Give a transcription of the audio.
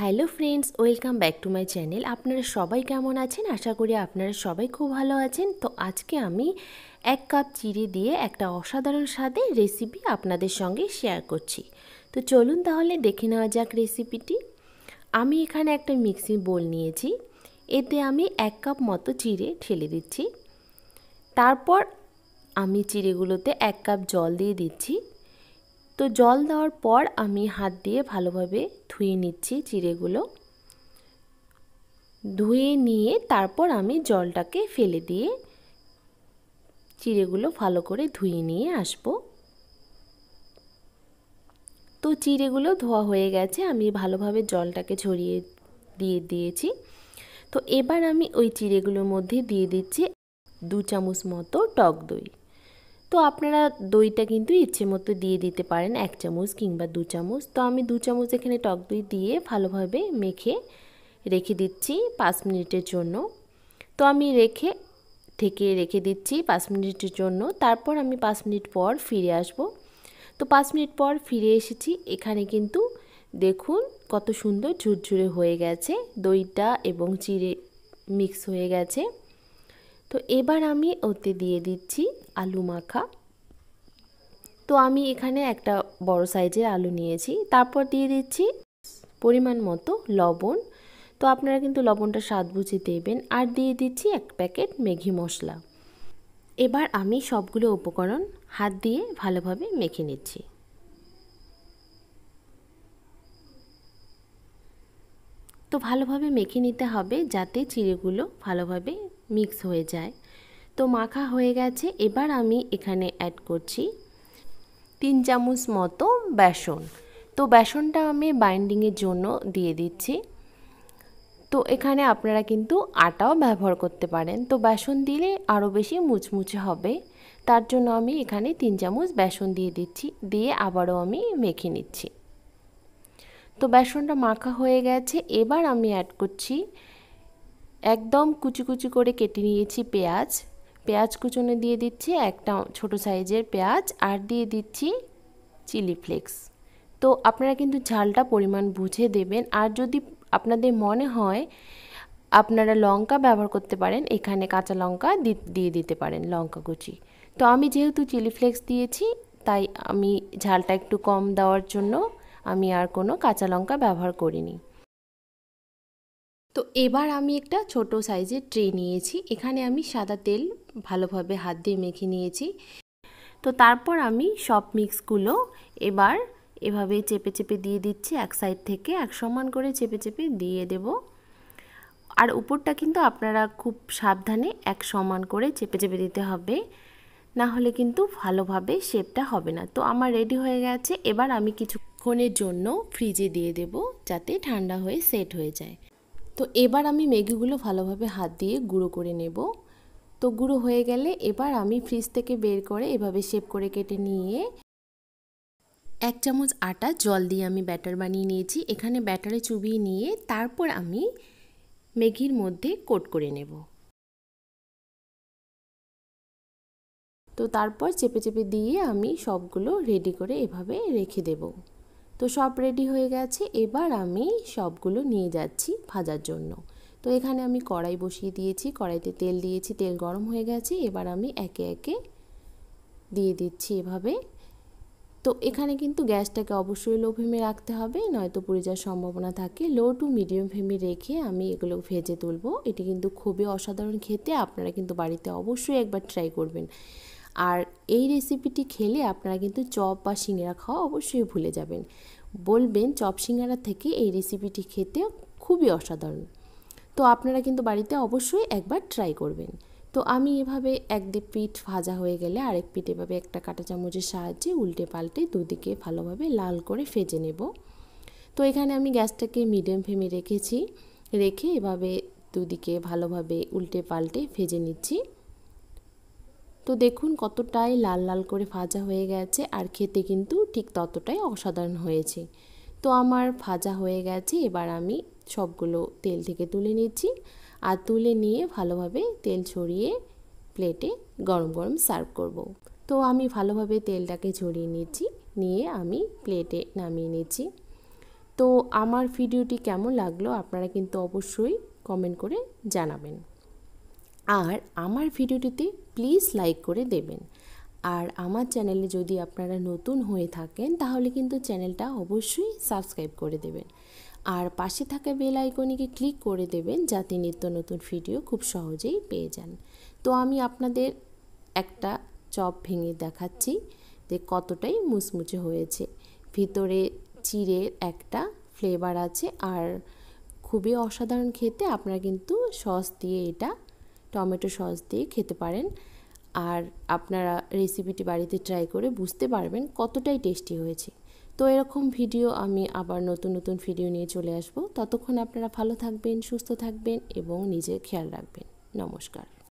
Hello friends, welcome back to my channel. আপনারা সবাই কেমন আছেন? আশা করি আপনারা সবাই খুব ভালো আছেন। তো আজকে আমি এক কাপ চিড়ে দিয়ে একটা অসাধারণ স্বাদের রেসিপি আপনাদের সঙ্গে শেয়ার করছি। তো চলুন তাহলে দেখে নেওয়া যাক রেসিপিটি। আমি এখানে একটা মিক্সিং বোল নিয়েছি। এতে আমি এক কাপ মতো চিড়ে ঠেলে দিচ্ছি। তারপর আমি চিড়েগুলোতে এক কাপ জল দিয়ে দিচ্ছি। তো জল দেওয়ার পর আমি হাত দিয়ে ভালোভাবে ধুয়ে নিচ্ছি চিড়েগুলো। ধুয়ে নিয়ে তারপর আমি জলটাকে ফেলে দিয়ে চিড়েগুলো ভালো করে ধুয়ে নিয়ে আসব। তো চিড়েগুলো ধোয়া হয়ে গেছে, আমি ভালোভাবে জলটাকে ছড়িয়ে দিয়ে দিয়েছি। তো এবার আমি ওই চিড়েগুলোর মধ্যে দিয়ে দিচ্ছি দু চামচ মতো টক দই। তো আপনারা দইটা কিন্তু ইচ্ছে মতো দিয়ে দিতে পারেন, এক চামচ কিংবা দু চামচ। তো আমি দু চামচ এখানে টক দই দিয়ে ভালোভাবে মেখে রেখে দিচ্ছি পাঁচ মিনিটের জন্য। তো আমি রেখে, ঢেকে রেখে দিচ্ছি পাঁচ মিনিটের জন্য। তারপর আমি পাঁচ মিনিট পর ফিরে আসব। তো পাঁচ মিনিট পর ফিরে এসেছি। এখানে কিন্তু দেখুন কত সুন্দর ঝুরঝুরে হয়ে গেছে। দইটা এবং চিড়ে মিক্স হয়ে গেছে। তো এবার আমি ওতে দিয়ে দিচ্ছি আলু মাখা। তো আমি এখানে একটা বড় সাইজের আলু নিয়েছি। তারপর দিয়ে দিচ্ছি পরিমাণ মতো লবণ। তো আপনারা কিন্তু লবণটা স্বাদ বুঝে দেবেন। আর দিয়ে দিচ্ছি এক প্যাকেট মেঘি মশলা। এবার আমি সবগুলো উপকরণ হাত দিয়ে ভালোভাবে মেখে নিচ্ছি। তো ভালোভাবে মেখে নিতে হবে যাতে চিড়েগুলো ভালোভাবে মিক্স হয়ে যায়। তো মাখা হয়ে গেছে, এবার আমি এখানে অ্যাড করছি তিন চামচ মতো বেসন। তো বেসনটা আমি বাইন্ডিংয়ের জন্য দিয়ে দিচ্ছি। তো এখানে আপনারা কিন্তু আটাও ব্যবহার করতে পারেন। তো বেসন দিলে আরও বেশি মুচমুচে হবে। তার জন্য আমি এখানে তিন চামচ বেসন দিয়ে দিচ্ছি, দিয়ে আবারও আমি মেখে নিচ্ছি। তো বেসনটা মাখা হয়ে গেছে, এবার আমি অ্যাড করছি একদম কুচি কুচি করে কেটে নিয়েছি পেঁয়াজ। পেঁয়াজ কুচনে দিয়ে দিচ্ছি একটা ছোট সাইজের পেঁয়াজ আর দিয়ে দিচ্ছি চিলি ফ্লেক্স তো আপনারা কিন্তু ঝালটা পরিমাণ বুঝে দেবেন, আর যদি আপনাদের মনে হয় আপনারা লঙ্কা ব্যবহার করতে পারেন, এখানে কাঁচা লঙ্কা দিয়ে দিতে পারেন লঙ্কা কুচি। তো আমি যেহেতু চিলি ফ্লেক্স দিয়েছি, তাই আমি ঝালটা একটু কম দেওয়ার জন্য আমি আর কোনো কাঁচা লঙ্কা ব্যবহার করিনি। তো এবার আমি একটা ছোট সাইজের ট্রে নিয়েছি। এখানে আমি সাদা তেল ভালোভাবে হাত দিয়ে মেখে নিয়েছি। তো তারপর আমি সব মিক্সগুলো এবার এভাবে চেপে চেপে দিয়ে দিচ্ছি এক সাইড থেকে, এক সমান করে চেপে চেপে দিয়ে দেব। আর উপরটা কিন্তু আপনারা খুব সাবধানে এক সমান করে চেপে চেপে দিতে হবে। না হলে কিন্তু ভালোভাবে শেপটা হবে না। তো আমার রেডি হয়ে গেছে। এবার আমি কিছুক্ষণের জন্য ফ্রিজে দিয়ে দেব যাতে ঠান্ডা হয়ে সেট হয়ে যায়। তো এবার আমি ম্যাগিগুলো ভালোভাবে হাত দিয়ে গুঁড়ো করে নেব। তো গুঁড়ো হয়ে গেলে এবার আমি ফ্রিজ থেকে বের করে এভাবে শেপ করে কেটে নিয়ে এক চামচ আটা জল দিয়ে আমি ব্যাটার বানিয়ে নিয়েছি। এখানে ব্যাটারে চুবিয়ে নিয়ে তারপর আমি ম্যাগির মধ্যে কোট করে নেব। তো তারপর চেপে চেপে দিয়ে আমি সবগুলো রেডি করে এভাবে রেখে দেব। তো সব রেডি হয়ে গেছে। এবার আমি সবগুলো নিয়ে যাচ্ছি ভাজার জন্য। তো এখানে আমি কড়াই বসিয়ে দিয়েছি, কড়াইতে তেল দিয়েছি, তেল গরম হয়ে গেছে। এবার আমি একে একে দিয়ে দিচ্ছি এভাবে। তো এখানে কিন্তু গ্যাসটাকে অবশ্যই লো ফ্লেমে রাখতে হবে, নয়তো পুড়ে যাওয়ার সম্ভাবনা থাকে। লো টু মিডিয়াম ফ্লেমে রেখে আমি এগুলো ভেজে তুলবো। এটি কিন্তু খুবই অসাধারণ খেতে, আপনারা কিন্তু বাড়িতে অবশ্যই একবার ট্রাই করবেন। আর এই রেসিপিটি খেলে আপনারা কিন্তু চপ বা সিঙ্গারা খাওয়া অবশ্যই ভুলে যাবেন। বলবেন চপ, সিঙ্গারা থেকে এই রেসিপিটি খেতে খুবই অসাধারণ। তো আপনারা কিন্তু বাড়িতে অবশ্যই একবার ট্রাই করবেন। তো আমি এভাবে এক দিক পিঠ ভাজা হয়ে গেলে আরেক পিঠ এভাবে একটা কাঁটা চামচের সাহায্যে উল্টে পাল্টে দুদিকে ভালোভাবে লাল করে ভেজে নেব। তো এখানে আমি গ্যাসটাকে মিডিয়াম ফ্লেমে রেখেছি। রেখে এভাবে দুদিকে ভালোভাবে উল্টে পাল্টে ভেজে নিচ্ছি। তো দেখুন কতটাই লাল লাল করে ভাজা হয়ে গেছে আর খেতে কিন্তু ঠিক ততটাই অসাধারণ হয়েছে। তো আমার ভাজা হয়ে গেছে, এবার আমি সবগুলো তেল থেকে তুলে নিচ্ছি আর তুলে নিয়ে ভালোভাবে তেল ছড়িয়ে প্লেটে গরম গরম সার্ভ করব। তো আমি ভালোভাবে তেলটাকে ছড়িয়ে নিচ্ছি, নিয়ে আমি প্লেটে নামিয়ে নিচ্ছি। তো আমার ভিডিওটি কেমন লাগল আপনারা কিন্তু অবশ্যই কমেন্ট করে জানাবেন। আর আমার ভিডিওটিতে প্লিজ লাইক করে দেবেন। আর আমার চ্যানেলে যদি আপনারা নতুন হয়ে থাকেন, তাহলে কিন্তু চ্যানেলটা অবশ্যই সাবস্ক্রাইব করে দেবেন। আর পাশে থাকা বেল আইকনিকে ক্লিক করে দেবেন, যাতে নিত্য নতুন ভিডিও খুব সহজেই পেয়ে যান। তো আমি আপনাদের একটা চপ ভেঙে দেখাচ্ছি, যে কতটাই মুচমুচে হয়েছে। ভিতরে চিড়ের একটা ফ্লেভার আছে, আর খুবই অসাধারণ খেতে, আপনারা কিন্তু সস দিয়ে এটা টমেটো সস দিয়ে খেতে পারেন। আর আপনারা রেসিপিটি বাড়িতে ট্রাই করে বুঝতে পারবেন কতটাই টেস্টি হয়েছে। তো এরকম ভিডিও আমি আবার নতুন নতুন ভিডিও নিয়ে চলে আসব। ততক্ষণ আপনারা ভালো থাকবেন, সুস্থ থাকবেন এবং নিজের খেয়াল রাখবেন। নমস্কার।